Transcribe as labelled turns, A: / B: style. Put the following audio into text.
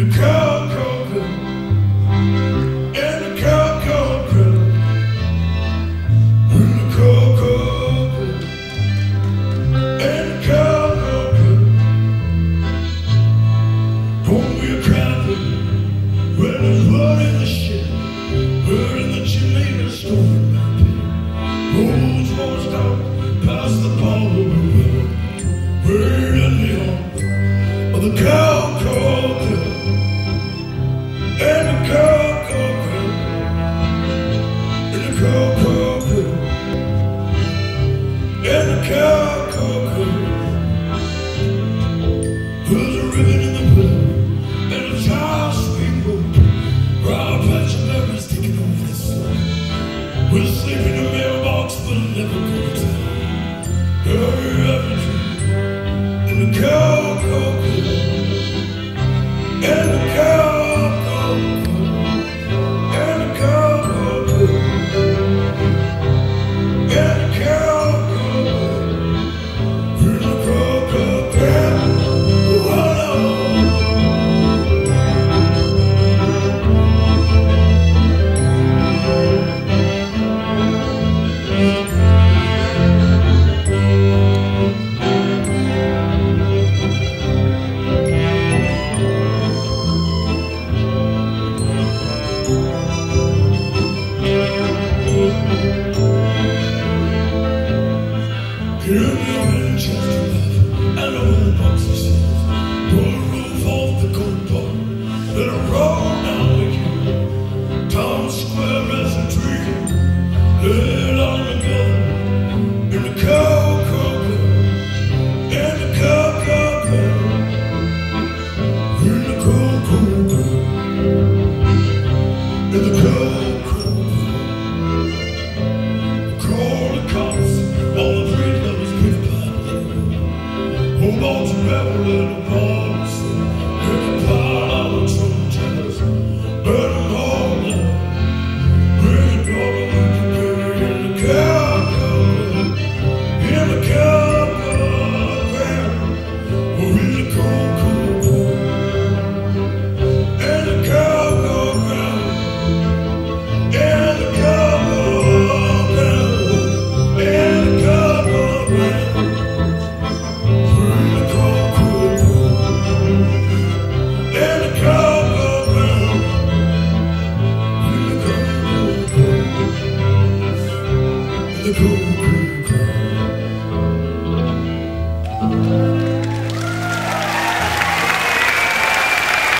A: the cold, cold crew. In the cold, cold crew. In the cold, cold crew. In the cold, cold crew. Don't be a prophet. Well, there's blood in the ship. Bird in the chimney, the storm. Who's most out past the will never Here we in a church and a whole box of off the cold bar. Hoe laat bellen tudo.